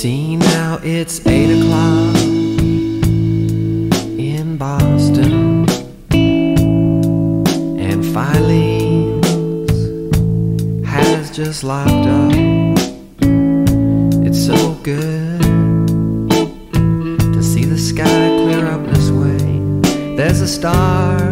See now it's 8 o'clock in Boston And Filene's has just locked up. It's so good to see the sky clear up this way. There's a star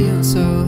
feel so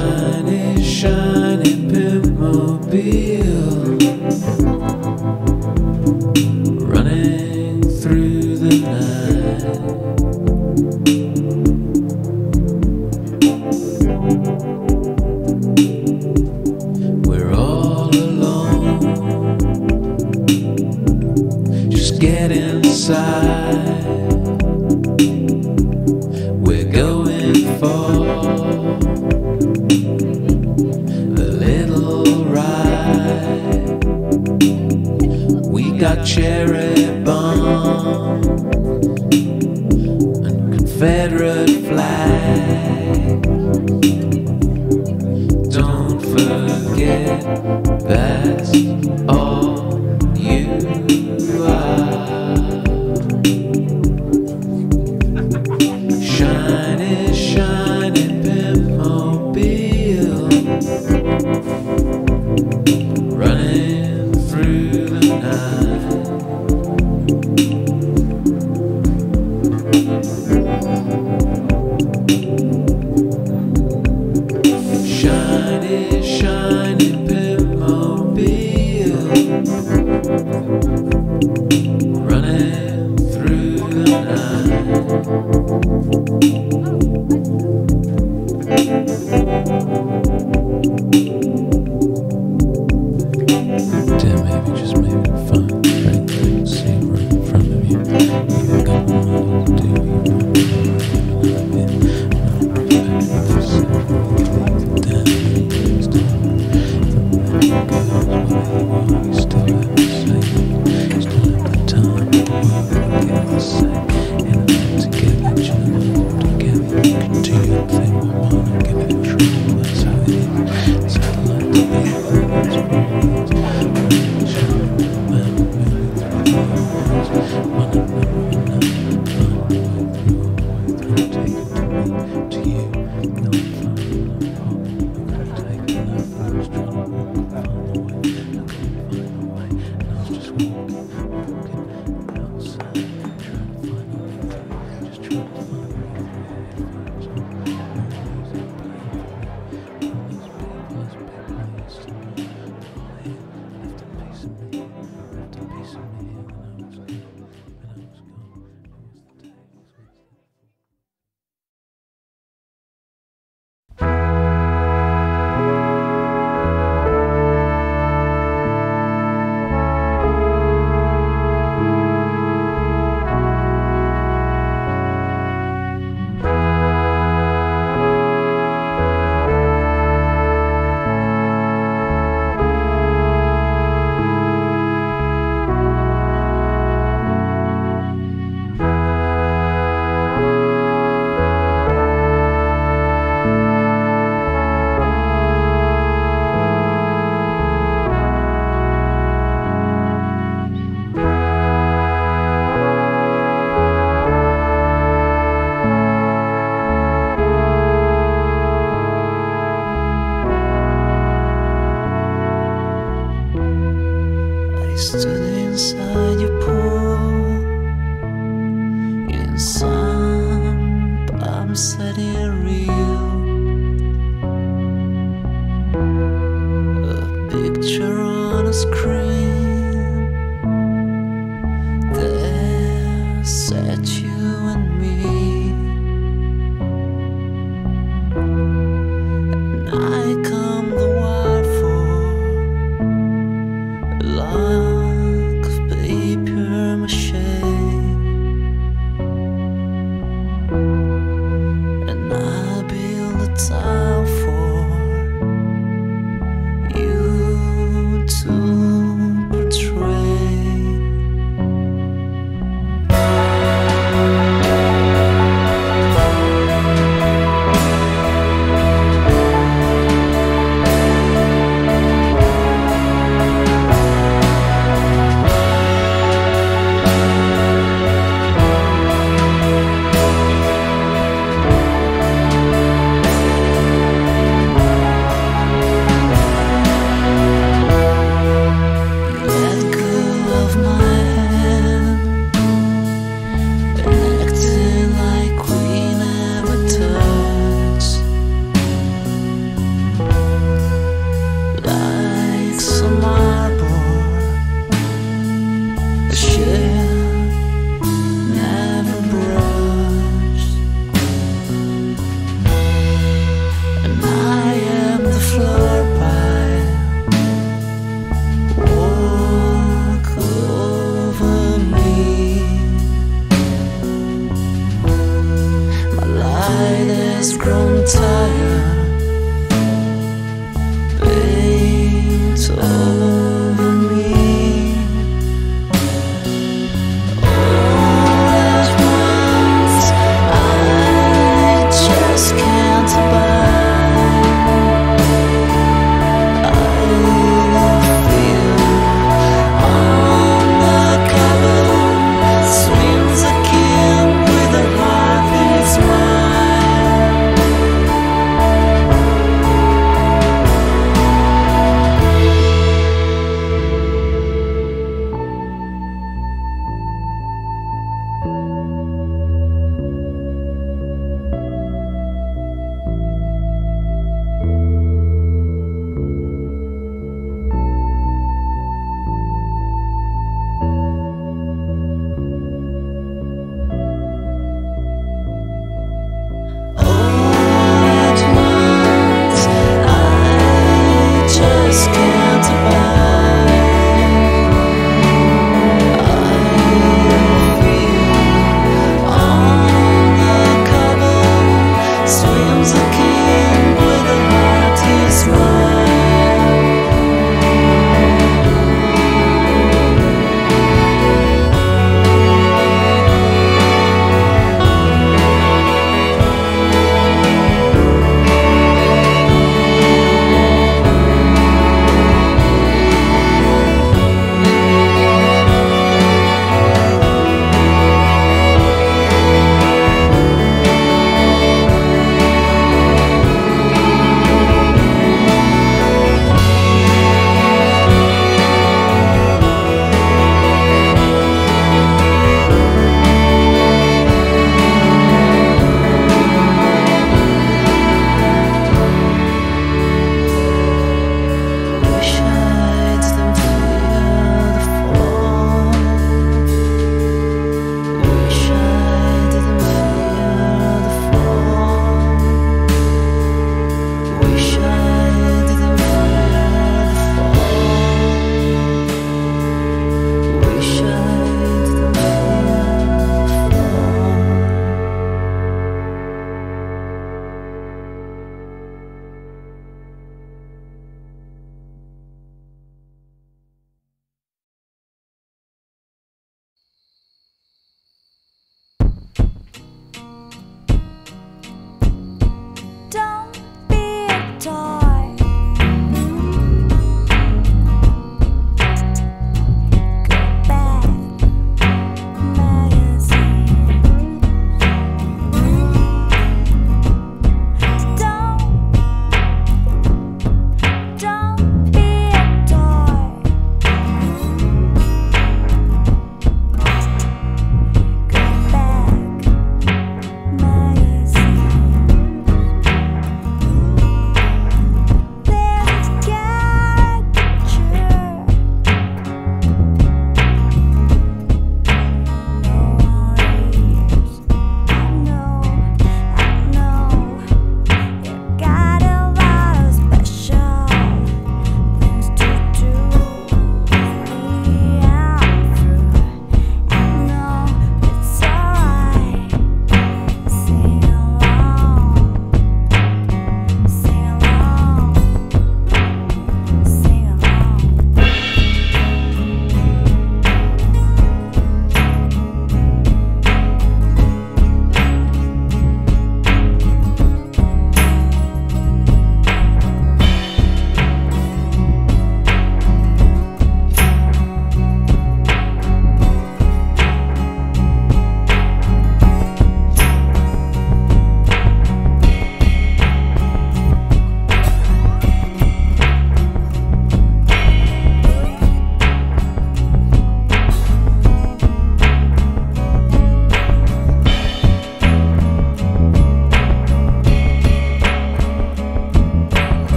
Shiny, shiny